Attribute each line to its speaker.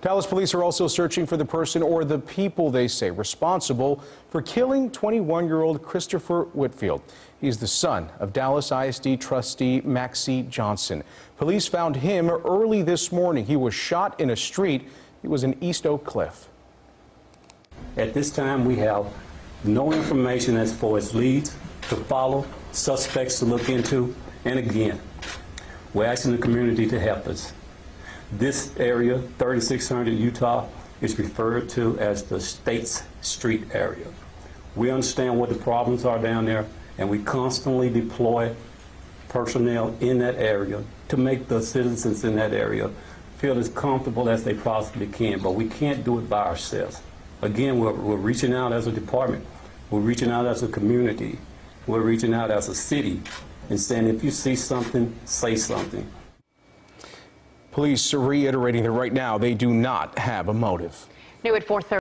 Speaker 1: Dallas police are also searching for the person or the people they say responsible for killing 21-year-old Christopher Whitfield. He's the son of Dallas ISD trustee Maxie Johnson. Police found him early this morning. He was shot in a street. It was in East Oak Cliff.
Speaker 2: At this time, we have no information as far as leads to follow, suspects to look into, and again, we're asking the community to help us. This area, 3600 Utah, is referred to as the States Street area. We understand what the problems are down there, and we constantly deploy personnel in that area to make the citizens in that area feel as comfortable as they possibly can, but we can't do it by ourselves. Again, we're, we're reaching out as a department, we're reaching out as a community, we're reaching out as a city and saying if you see something, say something.
Speaker 1: Police reiterating that right now they do not have a motive.
Speaker 3: New at 4:30.